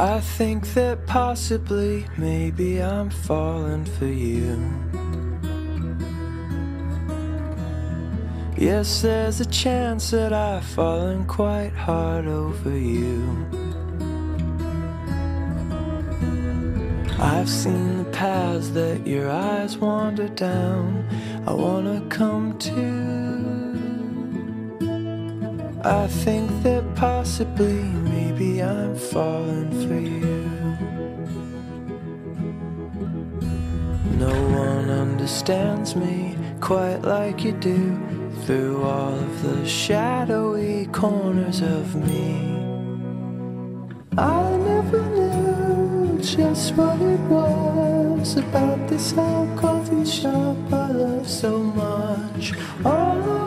I think that possibly, maybe I'm falling for you. Yes, there's a chance that I've fallen quite hard over you. I've seen the paths that your eyes wander down. I wanna come to. I think that possibly, maybe I'm falling for you. No one understands me quite like you do through all of the shadowy corners of me. I never knew just what it was about this old coffee shop I love so much. All.